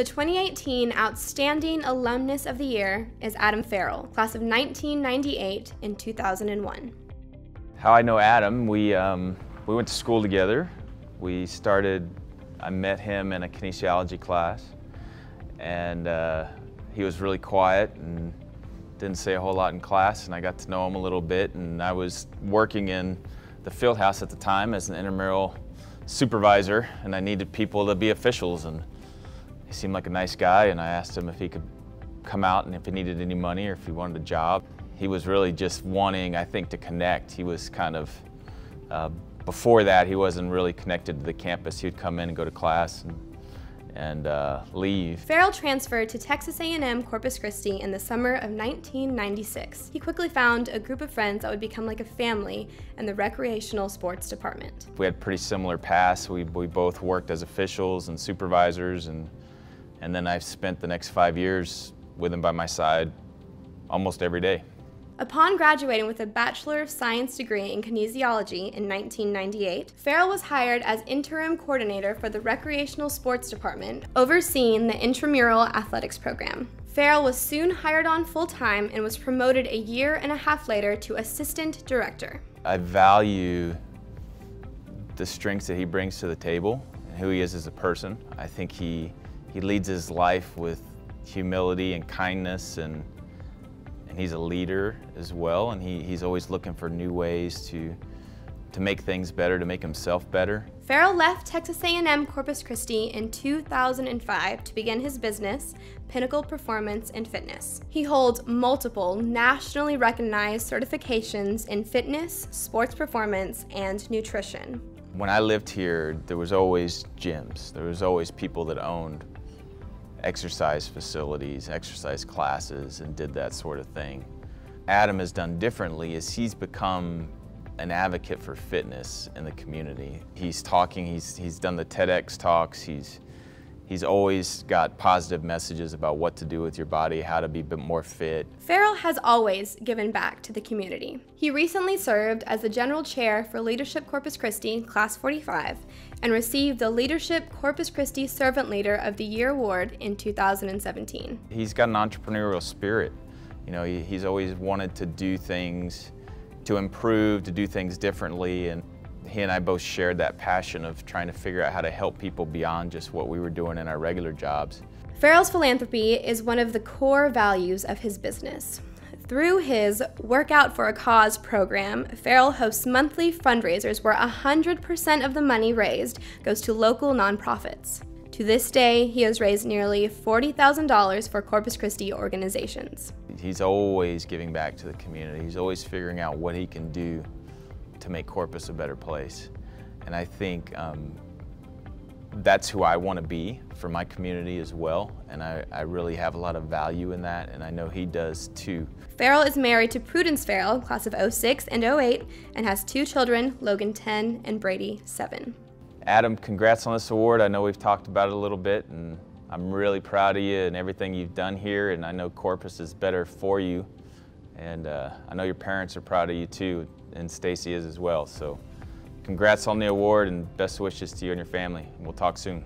The 2018 Outstanding Alumnus of the Year is Adam Farrell, class of 1998 and 2001. How I know Adam, we, um, we went to school together. We started, I met him in a kinesiology class and uh, he was really quiet and didn't say a whole lot in class and I got to know him a little bit and I was working in the field house at the time as an intramural supervisor and I needed people to be officials and he seemed like a nice guy and I asked him if he could come out and if he needed any money or if he wanted a job. He was really just wanting, I think, to connect. He was kind of, uh, before that, he wasn't really connected to the campus. He would come in and go to class and and uh, leave. Farrell transferred to Texas A&M Corpus Christi in the summer of 1996. He quickly found a group of friends that would become like a family in the recreational sports department. We had pretty similar paths. We, we both worked as officials and supervisors and, and then I've spent the next five years with him by my side almost every day. Upon graduating with a Bachelor of Science degree in kinesiology in 1998, Farrell was hired as interim coordinator for the recreational sports department, overseeing the intramural athletics program. Farrell was soon hired on full time and was promoted a year and a half later to assistant director. I value the strengths that he brings to the table and who he is as a person. I think he, he leads his life with humility and kindness and and he's a leader as well, and he, he's always looking for new ways to, to make things better, to make himself better. Farrell left Texas A&M Corpus Christi in 2005 to begin his business, Pinnacle Performance and Fitness. He holds multiple nationally recognized certifications in fitness, sports performance, and nutrition. When I lived here, there was always gyms. There was always people that owned exercise facilities, exercise classes, and did that sort of thing. Adam has done differently is he's become an advocate for fitness in the community. He's talking, he's, he's done the TEDx talks, he's, he's always got positive messages about what to do with your body, how to be a bit more fit. Farrell has always given back to the community. He recently served as the General Chair for Leadership Corpus Christi, Class 45, and received the Leadership Corpus Christi Servant Leader of the Year Award in 2017. He's got an entrepreneurial spirit. You know, he, he's always wanted to do things, to improve, to do things differently, and he and I both shared that passion of trying to figure out how to help people beyond just what we were doing in our regular jobs. Farrell's philanthropy is one of the core values of his business. Through his Workout for a Cause program, Farrell hosts monthly fundraisers where 100% of the money raised goes to local nonprofits. To this day, he has raised nearly $40,000 for Corpus Christi organizations. He's always giving back to the community. He's always figuring out what he can do to make Corpus a better place. And I think um, that's who I want to be for my community as well. And I, I really have a lot of value in that, and I know he does too. Farrell is married to Prudence Farrell, class of 06 and 08, and has two children, Logan 10 and Brady 7. Adam, congrats on this award. I know we've talked about it a little bit, and I'm really proud of you and everything you've done here, and I know Corpus is better for you. And uh, I know your parents are proud of you too, and Stacy is as well. So congrats on the award and best wishes to you and your family. We'll talk soon.